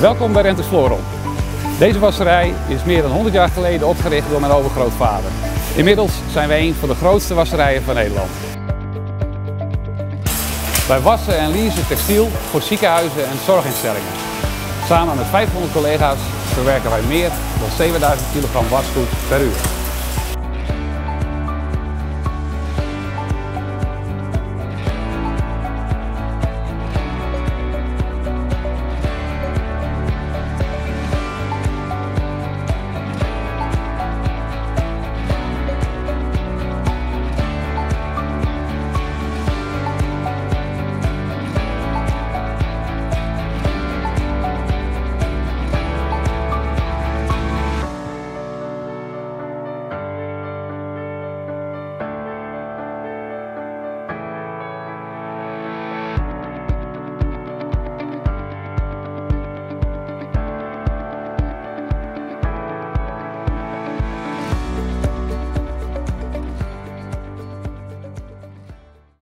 Welkom bij Rentes Floron. Deze wasserij is meer dan 100 jaar geleden opgericht door mijn overgrootvader. Inmiddels zijn wij een van de grootste wasserijen van Nederland. Wij wassen en leasen textiel voor ziekenhuizen en zorginstellingen. Samen met 500 collega's verwerken wij meer dan 7000 kg wasgoed per uur.